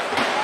shot.